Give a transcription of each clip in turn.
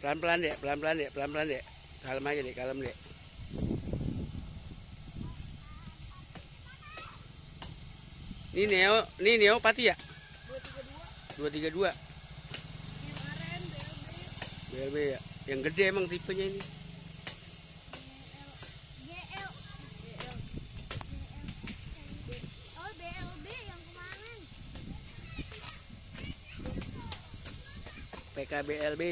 Pelan-pelan dek, pelan-pelan dek, pelan-pelan dek. Kalem aja dek, kalem dek. Ini Neo, ini Neo Pati ya? 232. 232 kemarin BLB ya. Yang gede emang tipenya ini. GL BLB yang kemarin PKBLB.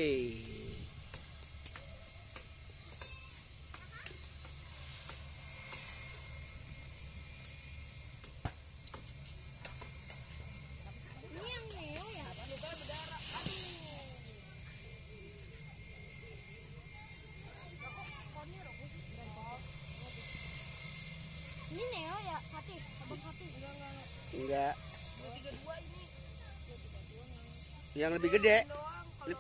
Ini yang Neo ya Ini Enggak enggak Enggak. 232 ini Yang lebih gede, doang kalau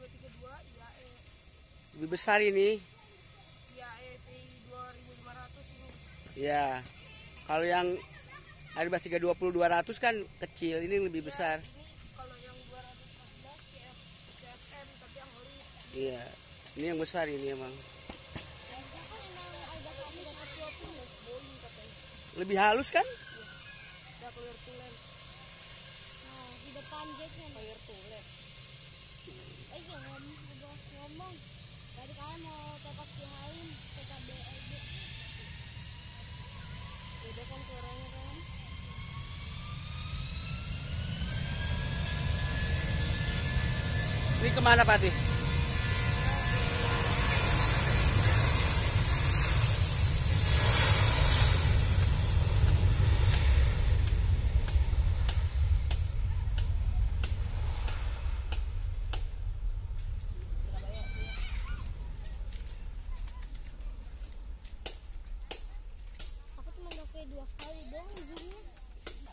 232 IAE lebih besar ini. IAE PI 2500 ini Ya. Kalau yang Airbus 320 200 kan kecil, ini lebih besar. ini kalau yang 214 CF, CFM tapi yang ori Iya. Ini yang besar ini emang. Lebih halus kan? udah clear to land Nah di depan clear to land Eh iya ngomong ngomong. Tadi kalian mau tetap di Halim PKBLB udah kan suaranya kan? Ini ke mana Pati?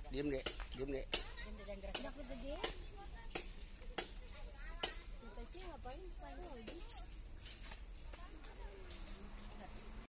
Diem dek, diem dek. Udah gede kita sih ngapain? Pakai lagi